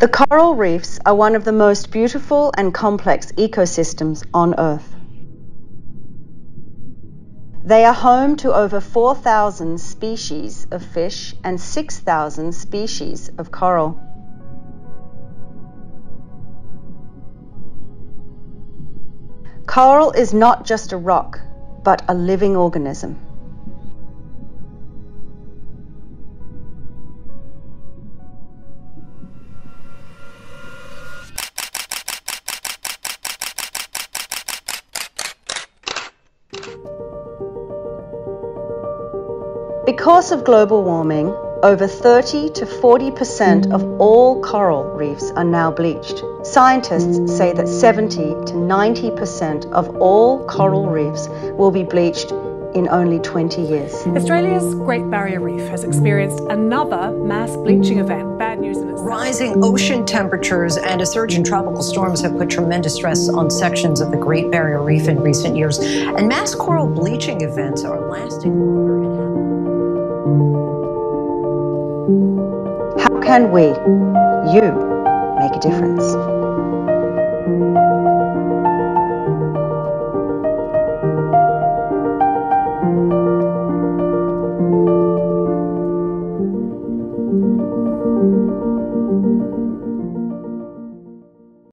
The coral reefs are one of the most beautiful and complex ecosystems on Earth. They are home to over 4,000 species of fish and 6,000 species of coral. Coral is not just a rock, but a living organism. Because of global warming, over 30 to 40% of all coral reefs are now bleached. Scientists say that 70 to 90% of all coral reefs will be bleached in only 20 years. Australia's Great Barrier Reef has experienced another mass bleaching event. Rising ocean temperatures and a surge in tropical storms have put tremendous stress on sections of the Great Barrier Reef in recent years. And mass coral bleaching events are lasting longer How can we, you, make a difference?